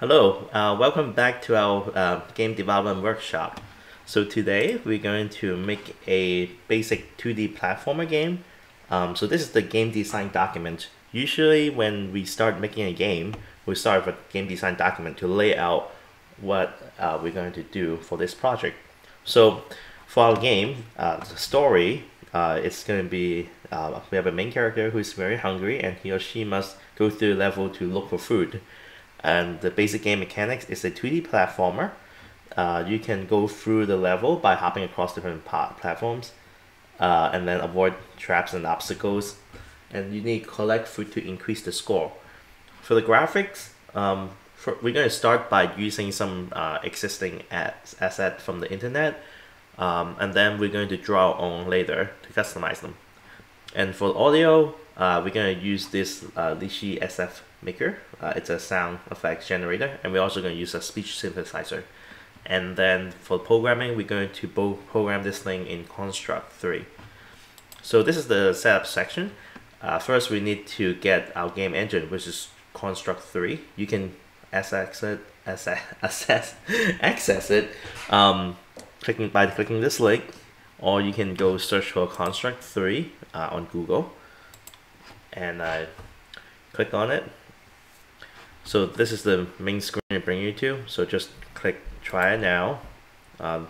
Hello, uh, welcome back to our uh, game development workshop. So today we're going to make a basic 2D platformer game. Um, so this is the game design document. Usually when we start making a game, we start with a game design document to lay out what uh, we're going to do for this project. So for our game, uh, the story, uh, it's going to be, uh, we have a main character who's very hungry and he or she must go through a level to look for food. And the basic game mechanics is a 2D platformer. Uh, you can go through the level by hopping across different platforms uh, and then avoid traps and obstacles. And you need to collect food to increase the score. For the graphics, um, for, we're going to start by using some uh, existing ads, asset from the internet. Um, and then we're going to draw on later to customize them. And for audio, uh, we're going to use this uh, Leshy SF maker. Uh, it's a sound effects generator, and we're also going to use a speech synthesizer. And then for programming, we're going to both program this thing in Construct 3. So this is the setup section. Uh, first, we need to get our game engine, which is Construct 3. You can access it, access, access it um, clicking by clicking this link, or you can go search for Construct 3 uh, on Google, and I click on it, so this is the main screen to bring you to. So just click try it now. Um,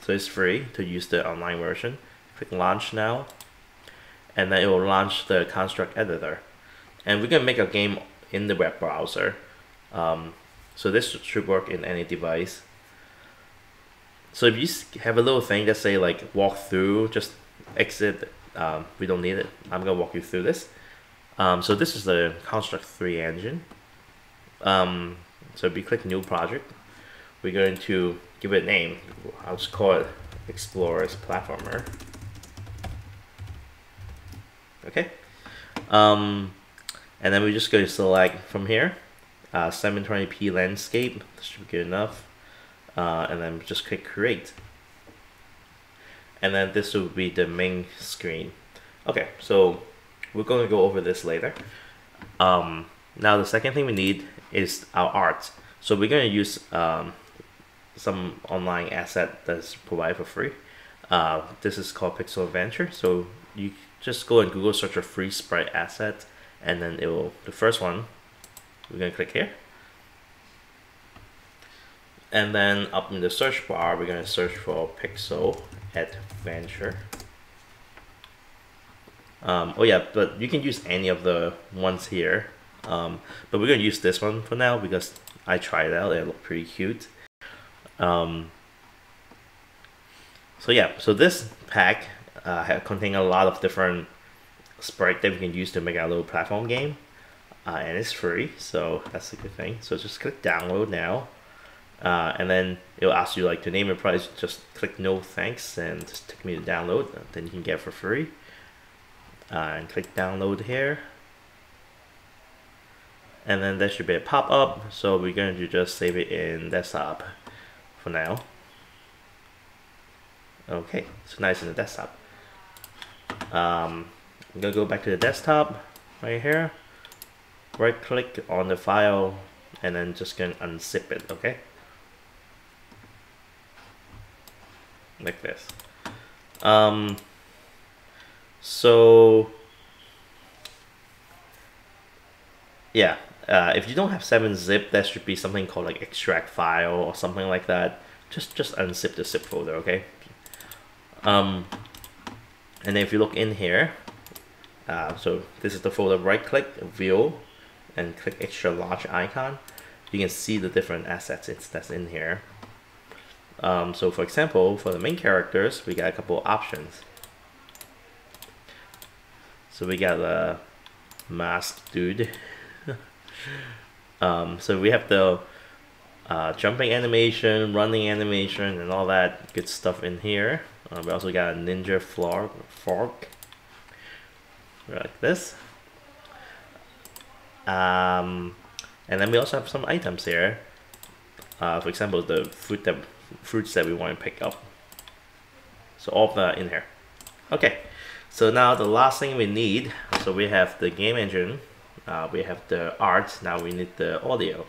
so it's free to use the online version. Click launch now. And then it will launch the construct editor. And we're gonna make a game in the web browser. Um, so this should work in any device. So if you have a little thing that say like walk through, just exit. Um, we don't need it. I'm gonna walk you through this. Um, so this is the Construct 3 engine. Um, so if we click new project, we're going to give it a name. I'll just call it Explorers Platformer. Okay. Um, and then we're just going to select from here, uh, 720p landscape. This should be good enough. Uh, and then just click create. And then this will be the main screen. Okay, so we're going to go over this later. Um, now the second thing we need is our art. So we're going to use um, some online asset that's provided for free. Uh, this is called Pixel Adventure. So you just go and Google search a free sprite asset and then it will, the first one, we're going to click here. And then up in the search bar, we're going to search for Pixel Adventure. Um, oh yeah, but you can use any of the ones here. Um, but we're gonna use this one for now because I tried it out. It looked pretty cute. Um, so yeah, so this pack uh, contains a lot of different sprites that we can use to make our little platform game. Uh, and it's free, so that's a good thing. So just click download now. Uh, and then it'll ask you like to name your price. Just click no thanks and just take me to download. Then you can get it for free. And click download here. And then there should be a pop-up so we're going to just save it in desktop for now. Okay so nice in the desktop. Um, I'm gonna go back to the desktop right here. Right click on the file and then just gonna unzip it okay? Like this. Um, so yeah uh, if you don't have 7-zip, there should be something called like extract file or something like that. Just just unzip the zip folder, okay? Um, and then if you look in here, uh, so this is the folder, right click, view, and click extra large icon. You can see the different assets it's, that's in here. Um, so for example, for the main characters, we got a couple options. So we got a mask dude. Um, so we have the uh, jumping animation, running animation, and all that good stuff in here. Uh, we also got a ninja frog, frog like this. Um, and then we also have some items here. Uh, for example, the fruit that fruits that we want to pick up. So all of that in here. Okay, so now the last thing we need. So we have the game engine uh, we have the art now we need the audio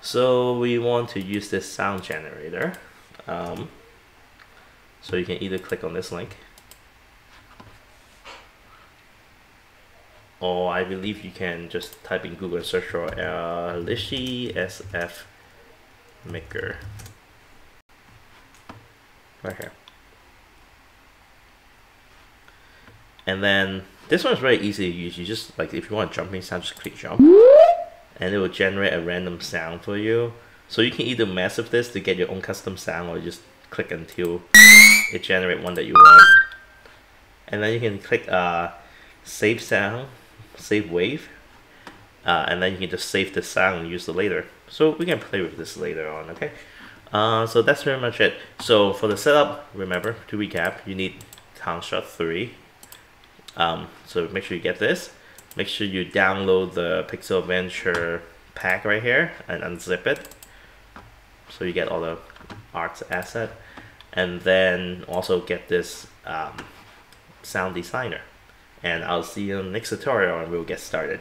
So we want to use this sound generator. Um, so you can either click on this link or I believe you can just type in Google search for uh, Leshy SF Maker right here. And then this one is very easy to use. You just like if you want jumping sound, just click jump, and it will generate a random sound for you. So you can either mess with this to get your own custom sound, or just click until it generate one that you want. And then you can click uh, save sound, save wave, uh, and then you can just save the sound and use it later. So we can play with this later on, okay? Uh, so that's pretty much it. So for the setup, remember to recap, you need Construct 3. Um, so make sure you get this. Make sure you download the Pixel Adventure pack right here and unzip it. So you get all the arts asset. And then also get this um, sound designer. And I'll see you in the next tutorial and we'll get started.